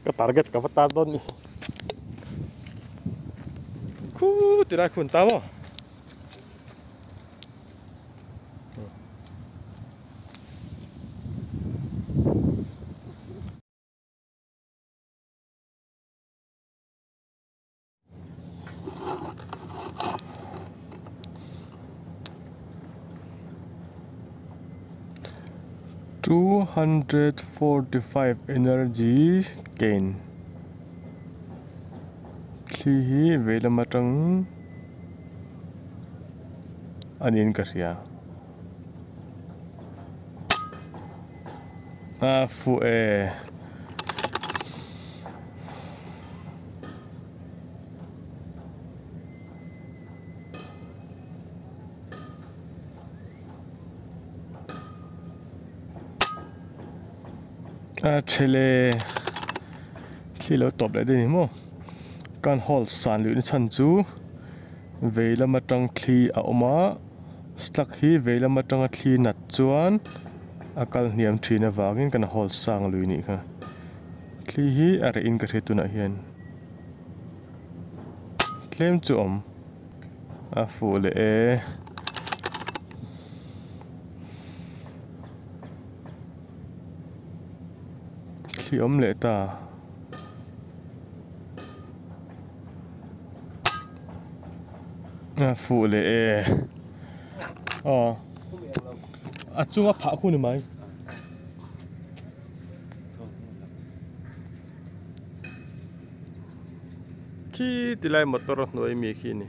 ke target ke petar tu ni. Kuh, tidak kuntah. 245 energy gain. Khi hi velama tang anin ka ria a fu e tele tilo top le deni mo kan hall san luin chan chu veilama tang thli a awma slak hi veilama tanga thli nat chuan akal hniam thin avangin kan hall sang lui ni kha thli hi a re in ka hre tunah hian tlem chu awm a fu le e thli ấm lệ ta à phụ lệ. Ờ. À chung á phá khu này mày? Khi thì lại một toro nuôi mì khi này.